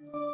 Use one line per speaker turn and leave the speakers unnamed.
you